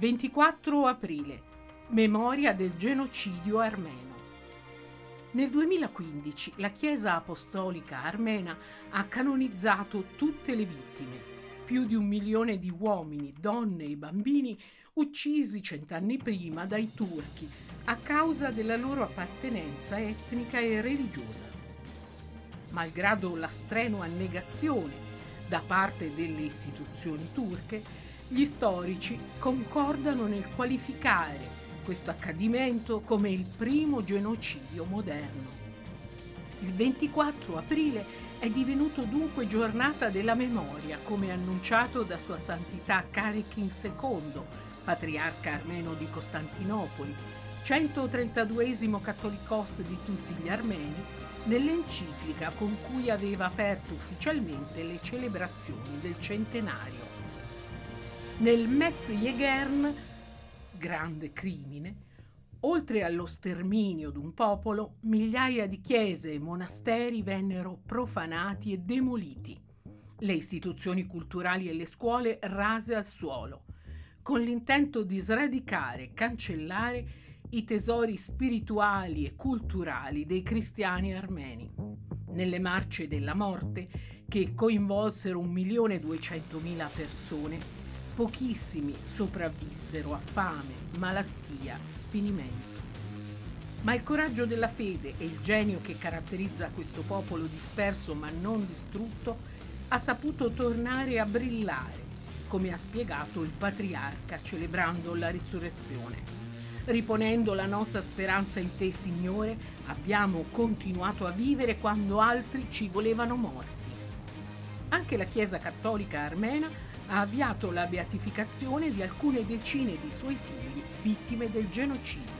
24 aprile, memoria del genocidio armeno. Nel 2015 la Chiesa Apostolica Armena ha canonizzato tutte le vittime, più di un milione di uomini, donne e bambini uccisi cent'anni prima dai turchi a causa della loro appartenenza etnica e religiosa. Malgrado la strenua negazione da parte delle istituzioni turche, gli storici concordano nel qualificare questo accadimento come il primo genocidio moderno. Il 24 aprile è divenuto dunque giornata della memoria, come annunciato da Sua Santità Karichin II, patriarca armeno di Costantinopoli, 132 cattolicos di tutti gli armeni, nell'enciclica con cui aveva aperto ufficialmente le celebrazioni del centenario. Nel Metzjägern, grande crimine, oltre allo sterminio d'un popolo, migliaia di chiese e monasteri vennero profanati e demoliti, le istituzioni culturali e le scuole rase al suolo, con l'intento di sradicare e cancellare i tesori spirituali e culturali dei cristiani armeni. Nelle marce della morte, che coinvolsero 1.200.000 persone, pochissimi sopravvissero a fame, malattia, sfinimento. Ma il coraggio della fede e il genio che caratterizza questo popolo disperso ma non distrutto ha saputo tornare a brillare, come ha spiegato il patriarca celebrando la risurrezione. Riponendo la nostra speranza in te, Signore, abbiamo continuato a vivere quando altri ci volevano morti. Anche la Chiesa cattolica armena ha avviato la beatificazione di alcune decine di suoi figli vittime del genocidio.